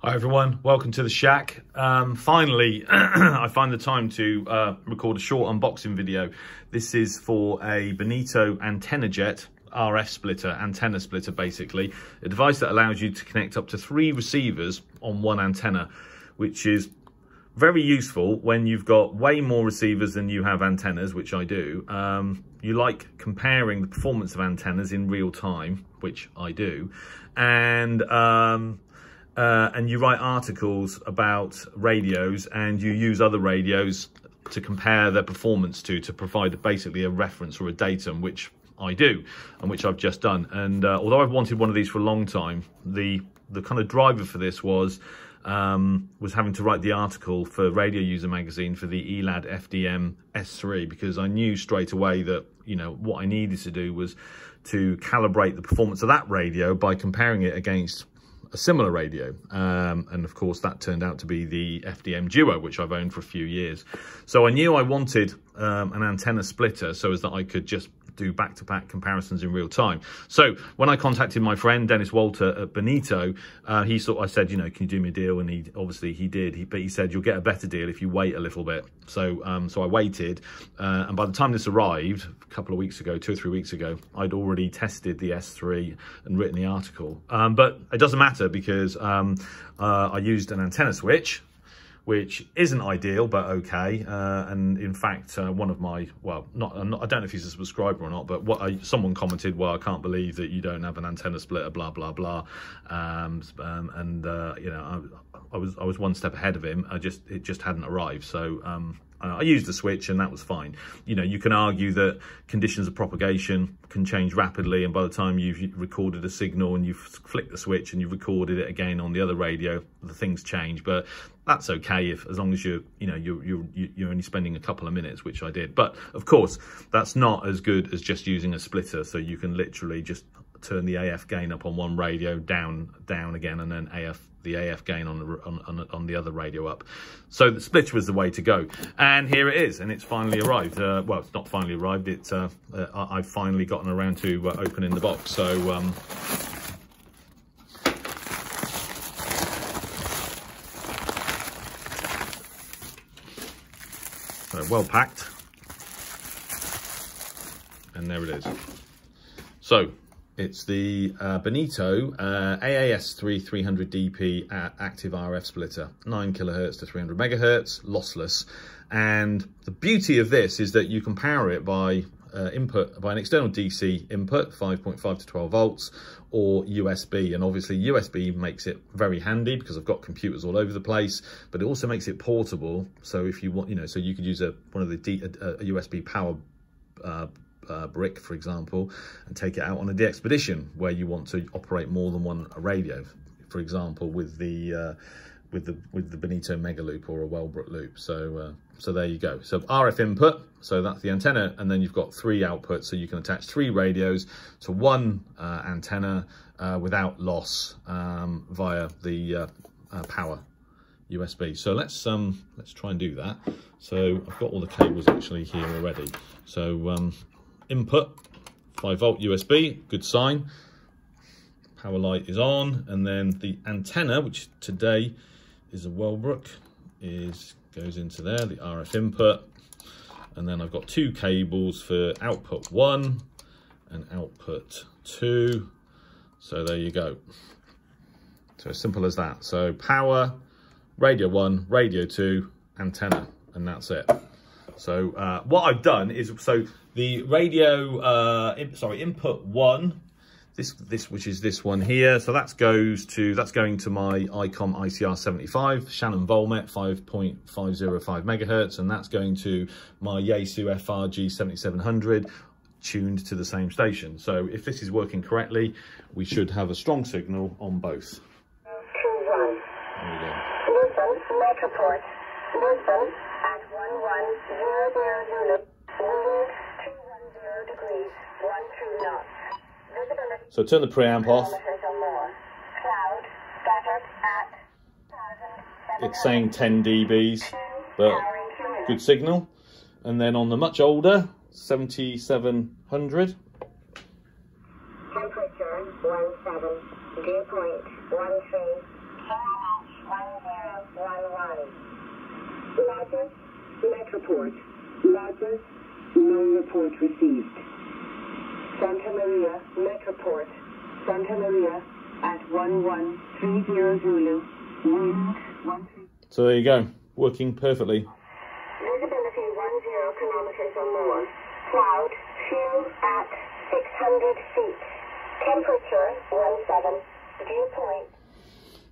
Hi everyone, welcome to the shack. Um, finally, I find the time to uh, record a short unboxing video. This is for a Bonito AntennaJet RF splitter, antenna splitter basically, a device that allows you to connect up to three receivers on one antenna, which is very useful when you've got way more receivers than you have antennas, which I do. Um, you like comparing the performance of antennas in real time, which I do, and um, uh, and you write articles about radios and you use other radios to compare their performance to, to provide basically a reference or a datum, which I do and which I've just done. And uh, although I've wanted one of these for a long time, the, the kind of driver for this was um, was having to write the article for Radio User Magazine for the ELAD FDM S3 because I knew straight away that, you know, what I needed to do was to calibrate the performance of that radio by comparing it against a similar radio. Um, and of course, that turned out to be the FDM Duo, which I've owned for a few years. So I knew I wanted um, an antenna splitter so as that I could just do back-to-back -back comparisons in real time. So when I contacted my friend Dennis Walter at Bonito, uh, he sort I said, you know, can you do me a deal? And he obviously he did. He, but he said you'll get a better deal if you wait a little bit. So um, so I waited, uh, and by the time this arrived a couple of weeks ago, two or three weeks ago, I'd already tested the S3 and written the article. Um, but it doesn't matter because um, uh, I used an antenna switch which isn't ideal, but okay. Uh, and in fact, uh, one of my, well, not, not, I don't know if he's a subscriber or not, but what I, someone commented, well, I can't believe that you don't have an antenna splitter, blah, blah, blah. Um, um, and, uh, you know, I, I, was I was one step ahead of him. I just, it just hadn't arrived. So, um, I used the switch and that was fine. You know, you can argue that conditions of propagation can change rapidly and by the time you've recorded a signal and you've flicked the switch and you've recorded it again on the other radio, the things change. But that's okay if as long as you're, you know, you're, you're, you're only spending a couple of minutes, which I did. But of course, that's not as good as just using a splitter. So you can literally just turn the AF gain up on one radio, down, down again, and then AF the AF gain on the, on, on, the other radio up. So the splitter was the way to go. And here it is, and it's finally arrived. Uh, well, it's not finally arrived. It's uh, uh, I've finally gotten around to uh, opening the box. So um, so well packed. And there it is. So it's the uh, Bonito uh, AAS3 300DP active RF splitter, 9 kilohertz to 300 megahertz, lossless. And the beauty of this is that you can power it by uh, input by an external DC input, 5.5 to 12 volts, or USB. And obviously USB makes it very handy because I've got computers all over the place, but it also makes it portable. So if you want, you know, so you could use a one of the D, a, a USB power uh, uh, brick, for example, and take it out on a expedition where you want to operate more than one radio, for example, with the uh, with the with the Bonito Mega Loop or a Wellbrook loop. So uh, so there you go. So RF input, so that's the antenna, and then you've got three outputs, so you can attach three radios to one uh, antenna uh, without loss um, via the uh, uh, power USB. So let's um let's try and do that. So I've got all the cables actually here already. So um, input, 5 volt USB, good sign. Power light is on, and then the antenna, which today is a Wellbrook, is goes into there, the RF input. And then I've got two cables for output one and output two. So there you go. So as simple as that. So power, radio one, radio two, antenna, and that's it. So uh, what I've done is, so the radio, uh, in, sorry, input one, this, this, which is this one here. So that goes to, that's going to my ICOM ICR 75, Shannon Volmet 5.505 megahertz. And that's going to my Yaesu FRG 7700 tuned to the same station. So if this is working correctly, we should have a strong signal on both. Two, one. There we go. Listen, Metroport. Listen at 11000. So turn the preamp off. It's saying 10 dBs, but good signal. And then on the much older, 7700. Temperature 17, dew point 13. 1011. Roger. Metroport. Roger. No report received. Santa Maria, Metroport. Santa Maria at 1130 Zulu. Wind 13. So there you go, working perfectly. Visibility 10 kilometers or more. Cloud, few at 600 feet. Temperature 17. Dew point.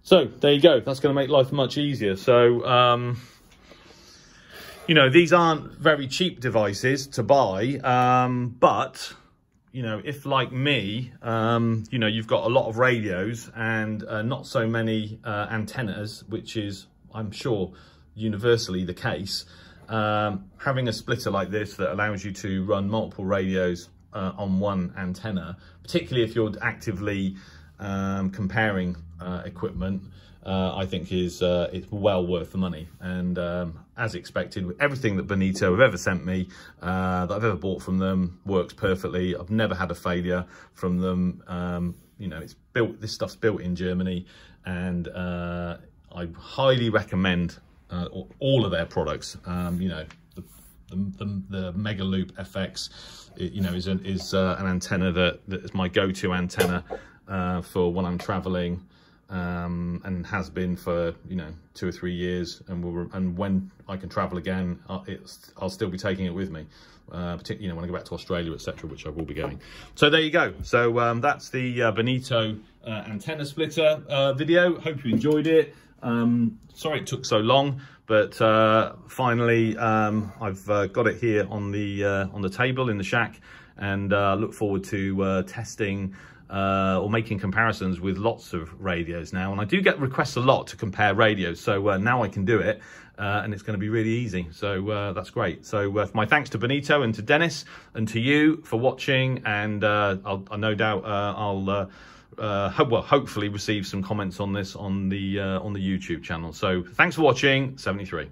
So there you go. That's going to make life much easier. So, um, you know, these aren't very cheap devices to buy, um, but you know, if like me, um, you know, you've got a lot of radios and uh, not so many uh, antennas, which is, I'm sure, universally the case. Um, having a splitter like this that allows you to run multiple radios uh, on one antenna, particularly if you're actively um, comparing uh, equipment, uh, I think is uh, it's well worth the money. And um, as expected, everything that Bonito have ever sent me, uh, that I've ever bought from them, works perfectly. I've never had a failure from them. Um, you know, it's built. This stuff's built in Germany, and uh, I highly recommend uh, all of their products. Um, you know, the, the, the, Mega Loop FX, it, you know, is, a, is an antenna that, that is my go-to antenna uh, for when I'm traveling um, and has been for, you know, two or three years. And will, and when I can travel again, I'll, I'll still be taking it with me. Uh, particularly, you know, when I go back to Australia, etc., which I will be going. So there you go. So um, that's the uh, uh, antenna splitter uh, video. Hope you enjoyed it. Um, sorry it took so long, but uh, finally um, I've uh, got it here on the uh, on the table in the shack, and uh, look forward to testing uh, or making comparisons with lots of radios now. And I do get requests a lot to compare radios, so uh, now I can do it, uh, and it's going to be really easy. So uh, that's great. So uh, my thanks to Bonito and to Dennis and to you for watching, and uh, I'll, I'll no doubt I'll. Ho- well, hopefully receive some comments on this on the on the YouTube channel. So thanks for watching. 73.